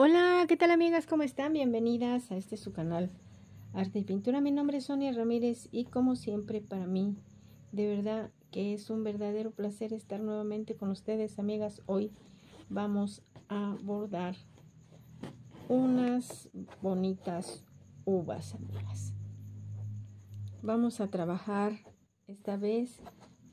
Hola, ¿qué tal amigas? ¿Cómo están? Bienvenidas a este su canal Arte y Pintura. Mi nombre es Sonia Ramírez y como siempre para mí, de verdad que es un verdadero placer estar nuevamente con ustedes, amigas. Hoy vamos a bordar unas bonitas uvas, amigas. Vamos a trabajar esta vez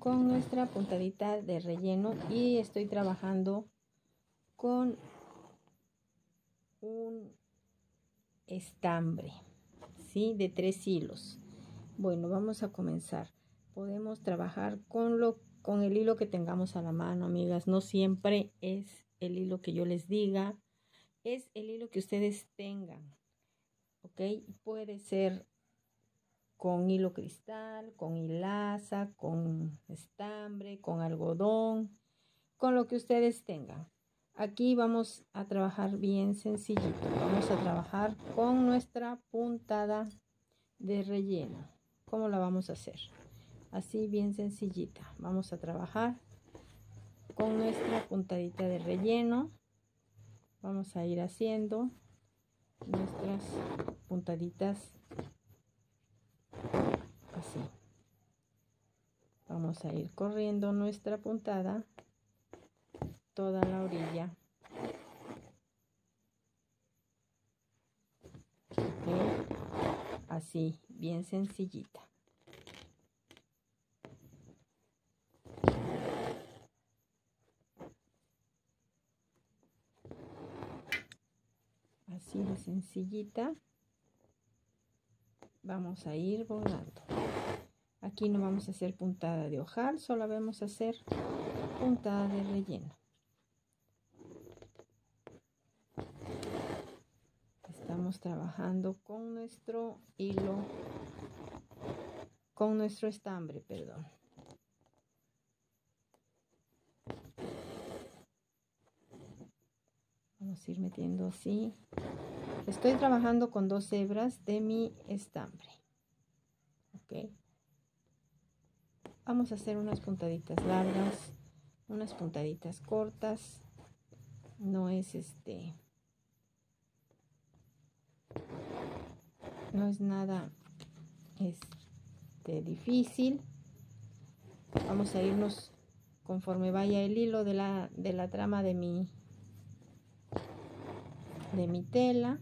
con nuestra puntadita de relleno y estoy trabajando con un estambre, ¿sí? De tres hilos. Bueno, vamos a comenzar. Podemos trabajar con, lo, con el hilo que tengamos a la mano, amigas. No siempre es el hilo que yo les diga. Es el hilo que ustedes tengan. ¿Ok? Puede ser con hilo cristal, con hilaza, con estambre, con algodón, con lo que ustedes tengan. Aquí vamos a trabajar bien sencillito. Vamos a trabajar con nuestra puntada de relleno. ¿Cómo la vamos a hacer? Así bien sencillita. Vamos a trabajar con nuestra puntadita de relleno. Vamos a ir haciendo nuestras puntaditas así. Vamos a ir corriendo nuestra puntada toda la orilla. Así, bien sencillita. Así de sencillita. Vamos a ir bordando. Aquí no vamos a hacer puntada de ojal, solo vamos a hacer puntada de relleno. Trabajando con nuestro hilo, con nuestro estambre, perdón. Vamos a ir metiendo así. Estoy trabajando con dos hebras de mi estambre. Ok. Vamos a hacer unas puntaditas largas, unas puntaditas cortas. No es este no es nada este, difícil. Vamos a irnos conforme vaya el hilo de la, de la trama de mi de mi tela.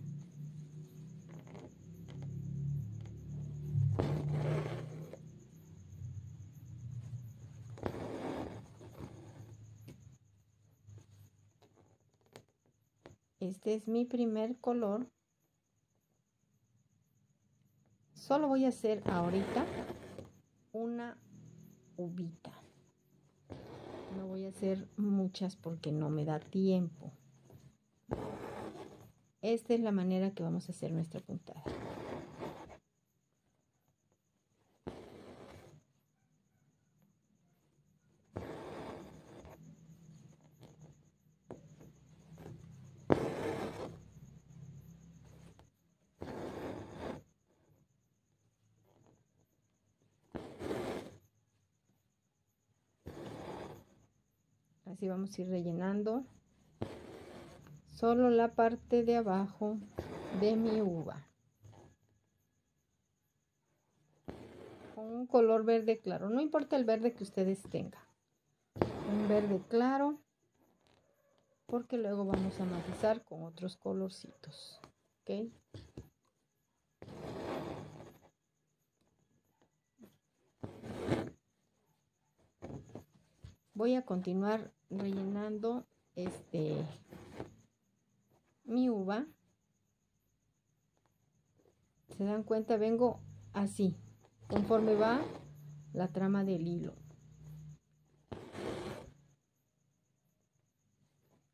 Este es mi primer color Solo voy a hacer ahorita una uvita. No voy a hacer muchas porque no me da tiempo. Esta es la manera que vamos a hacer nuestra puntada. Así vamos a ir rellenando solo la parte de abajo de mi uva. Con un color verde claro no importa el verde que ustedes tengan. Un verde claro porque luego vamos a matizar con otros colorcitos ok voy a continuar rellenando este mi uva. Se dan cuenta vengo así conforme va la trama del hilo.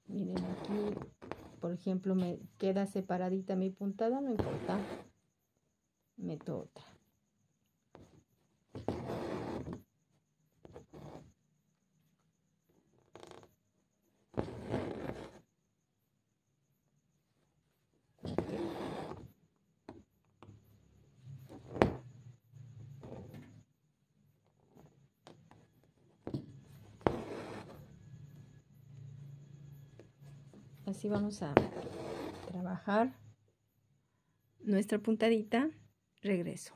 Miren aquí por ejemplo me queda separadita mi puntada no importa. Meto otra así vamos a trabajar. Nuestra puntadita, regreso.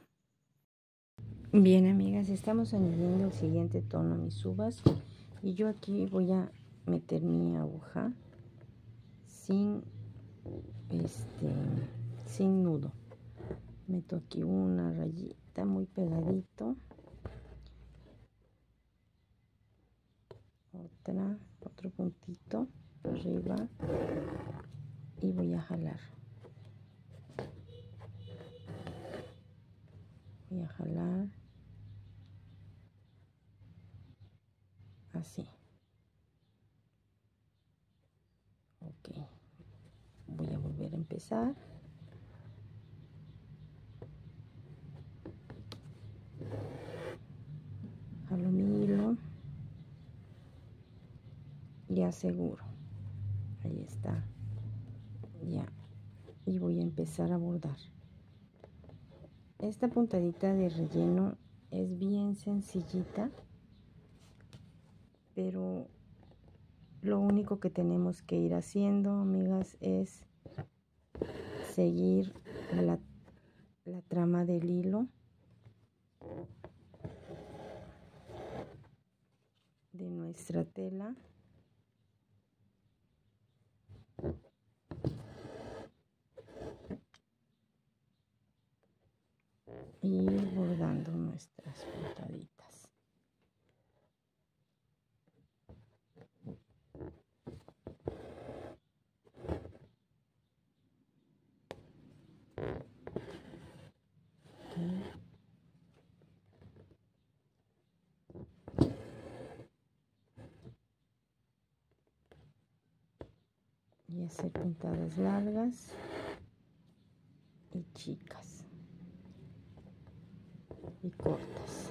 Bien, amigas, estamos añadiendo el siguiente tono mis uvas y yo aquí voy a meter mi aguja sin este sin nudo. Meto aquí una rayita muy pegadito. Otra otro puntito arriba y voy a jalar. Voy a jalar así. Ok. Voy a volver a empezar. Jalo mi hilo. Y aseguro está. Ya. Y voy a empezar a bordar. Esta puntadita de relleno es bien sencillita pero lo único que tenemos que ir haciendo amigas es seguir la, la trama del hilo. De nuestra tela y bordando nuestras puntaditas y hacer puntadas largas y chicas y cortas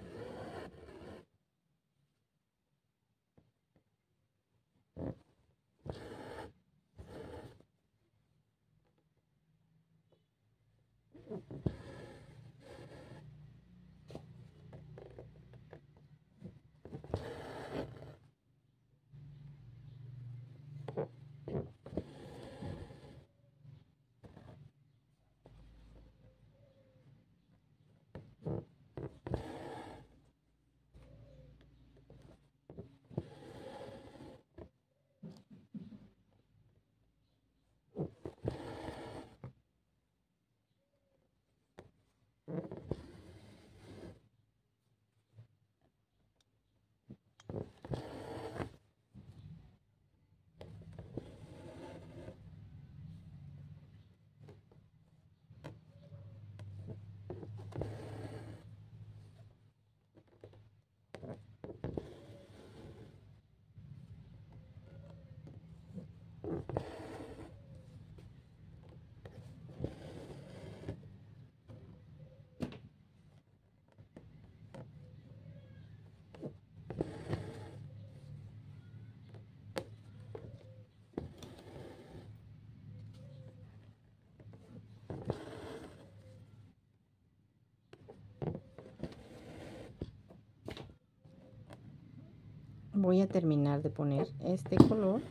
voy a terminar de poner este color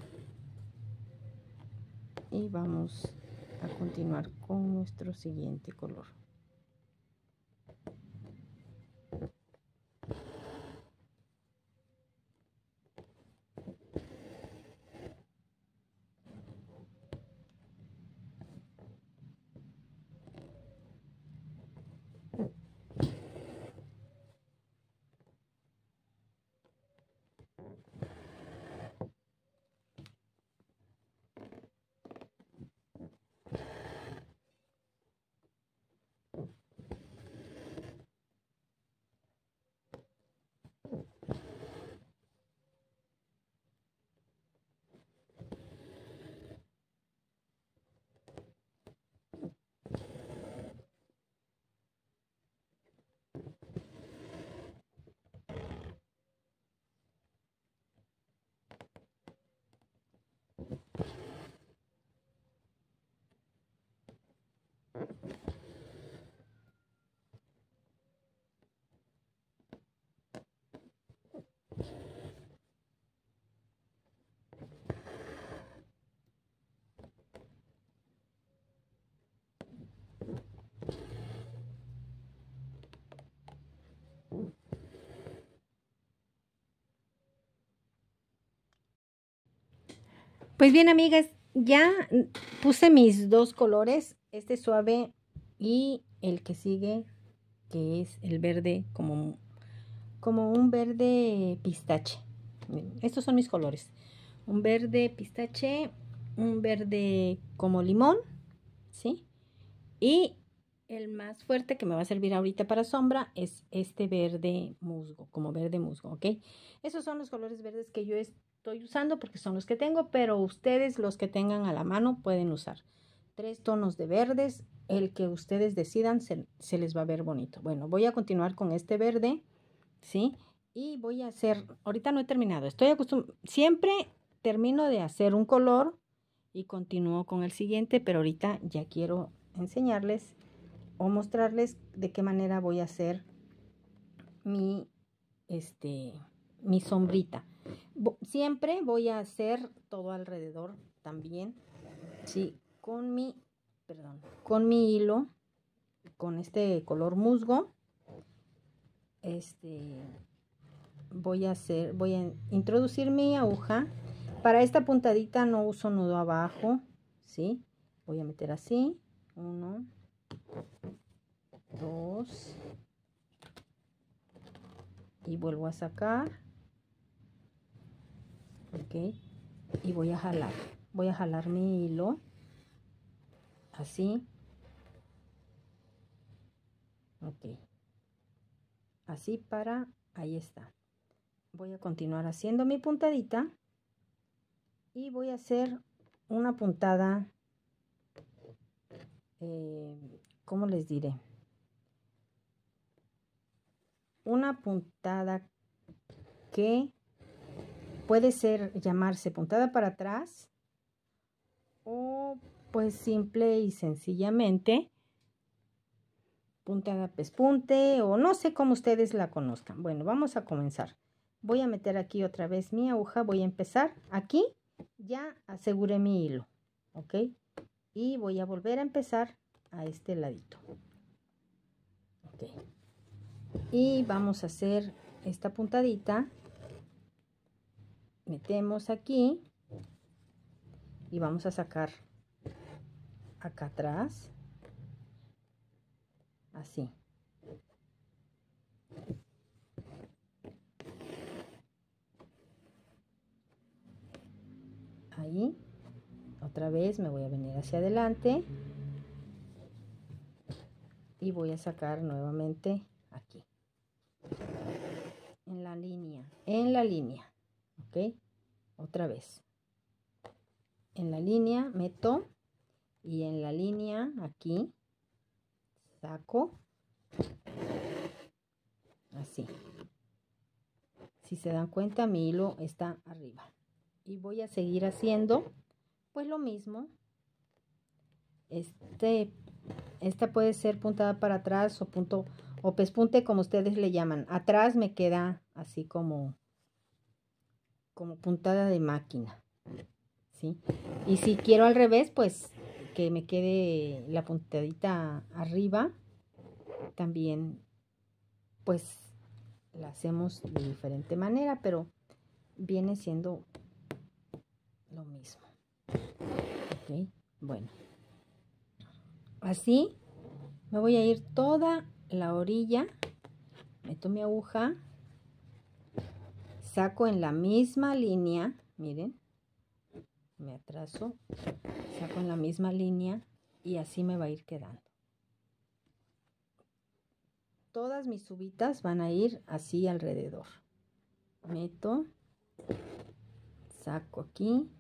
y vamos a continuar con nuestro siguiente color Pues bien, amigas, ya puse mis dos colores, este suave y el que sigue, que es el verde como, como un verde pistache. Estos son mis colores. Un verde pistache, un verde como limón, ¿sí? Y el más fuerte que me va a servir ahorita para sombra es este verde musgo, como verde musgo, ¿ok? Esos son los colores verdes que yo estoy usando porque son los que tengo, pero ustedes los que tengan a la mano pueden usar. Tres tonos de verdes, el que ustedes decidan se, se les va a ver bonito. Bueno, voy a continuar con este verde, ¿sí? Y voy a hacer, ahorita no he terminado, estoy acostumbrado, siempre termino de hacer un color y continúo con el siguiente, pero ahorita ya quiero enseñarles o mostrarles de qué manera voy a hacer mi, este, mi sombrita. Siempre voy a hacer todo alrededor también, sí, con mi, perdón, con mi hilo, con este color musgo, este, voy a hacer, voy a introducir mi aguja. Para esta puntadita no uso nudo abajo, ¿sí? Voy a meter así, uno, dos y vuelvo a sacar ok. Y voy a jalar. Voy a jalar mi hilo. Así. Ok. Así para ahí está. Voy a continuar haciendo mi puntadita. Y voy a hacer una puntada eh, ¿cómo les diré? Una puntada que puede ser llamarse puntada para atrás o pues simple y sencillamente puntada pespunte o no sé cómo ustedes la conozcan. Bueno, vamos a comenzar. Voy a meter aquí otra vez mi aguja, voy a empezar aquí, ya aseguré mi hilo, ¿ok? Y voy a volver a empezar a este ladito. Y vamos a hacer esta puntadita. Metemos aquí y vamos a sacar acá atrás. Así. Ahí. Otra vez me voy a venir hacia adelante y voy a sacar nuevamente aquí en la línea en la línea ok otra vez. En la línea meto y en la línea aquí saco. Así. Si se dan cuenta mi hilo está arriba. Y voy a seguir haciendo pues lo mismo. Este esta puede ser puntada para atrás o punto o pespunte como ustedes le llaman. Atrás me queda así como como puntada de máquina. ¿Sí? Y si quiero al revés, pues que me quede la puntadita arriba, también pues la hacemos de diferente manera, pero viene siendo lo mismo. Bueno. Así me voy a ir toda la orilla, meto mi aguja, saco en la misma línea, miren, me atraso, saco en la misma línea y así me va a ir quedando. Todas mis subitas van a ir así alrededor. Meto, saco aquí,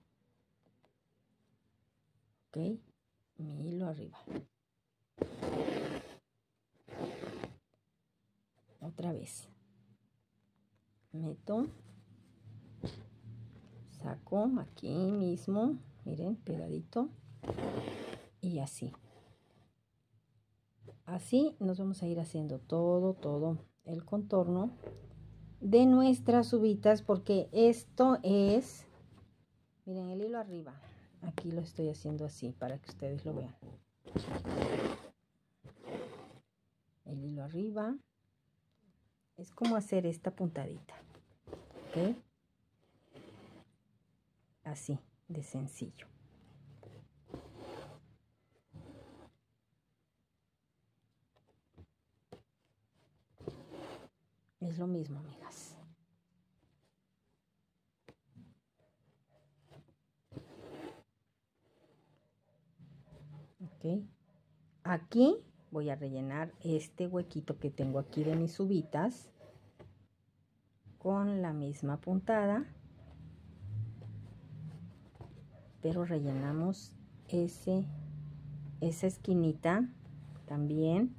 ok, mi hilo arriba. Otra vez. Meto. Saco aquí mismo. Miren, pegadito. Y así. Así nos vamos a ir haciendo todo, todo el contorno de nuestras uvitas porque esto es, miren el hilo arriba, aquí lo estoy haciendo así para que ustedes lo vean el hilo arriba es como hacer esta puntadita ¿ok? así de sencillo. Es lo mismo, amigas. Ok. Aquí voy a rellenar este huequito que tengo aquí de mis uvitas con la misma puntada. Pero rellenamos ese esa esquinita también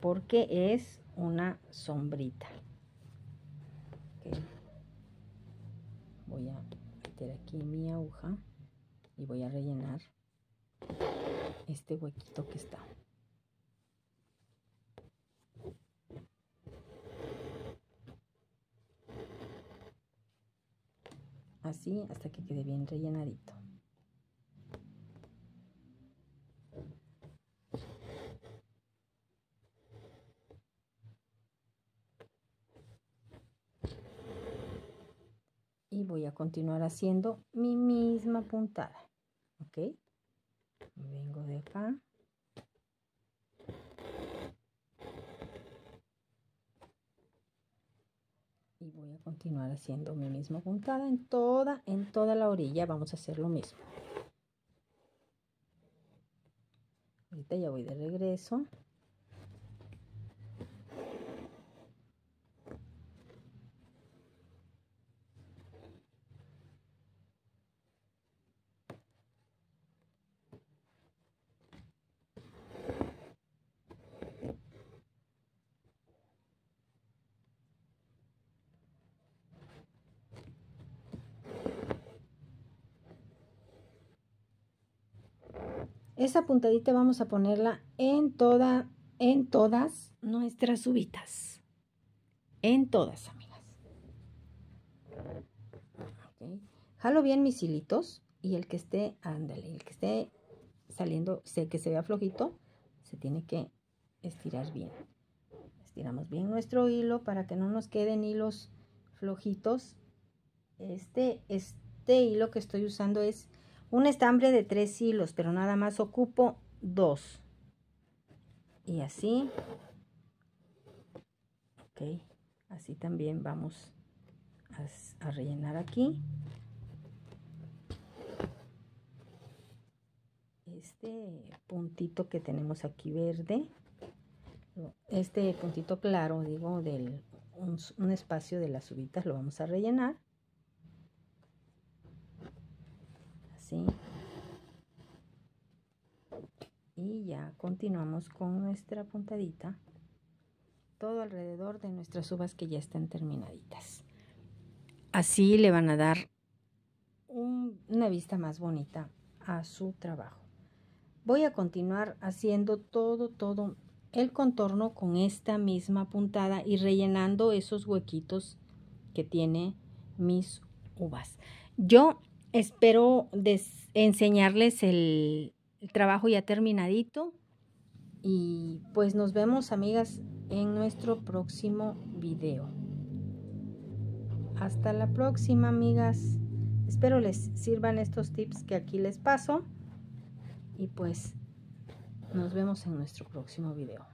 porque es una sombrita. Voy a meter aquí mi aguja y voy a rellenar este huequito que está así hasta que quede bien rellenadito. Y voy a continuar haciendo mi misma puntada ok vengo de acá y voy a continuar haciendo mi misma puntada en toda en toda la orilla vamos a hacer lo mismo. Ahorita ya voy de regreso Esa puntadita vamos a ponerla en, toda, en todas nuestras uvitas. En todas, amigas. Jalo bien mis hilitos y el que esté, ándale, el que esté saliendo, sé que se vea flojito, se tiene que estirar bien. Estiramos bien nuestro hilo para que no nos queden hilos flojitos. Este, este hilo que estoy usando es un estambre de tres hilos, pero nada más ocupo dos. Y así. Ok, así también vamos a, rellenar aquí. Este puntito que tenemos aquí verde, este puntito claro, digo, del un, un espacio de las uvitas lo vamos a rellenar. Y ya continuamos con nuestra puntadita. Todo alrededor de nuestras uvas que ya están terminaditas. Así le van a dar una vista más bonita a su trabajo. Voy a continuar haciendo todo todo el contorno con esta misma puntada y rellenando esos huequitos que tiene mis uvas. Yo espero enseñarles el, trabajo ya terminadito y pues nos vemos amigas en nuestro próximo video. Hasta la próxima amigas. Espero les sirvan estos tips que aquí les paso. Y pues nos vemos en nuestro próximo video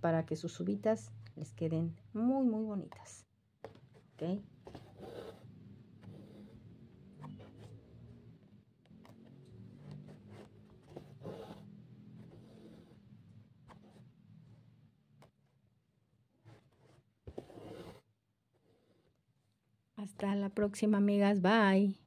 para que sus subitas les queden muy muy bonitas. ¿ok? Hasta la próxima, amigas. Bye.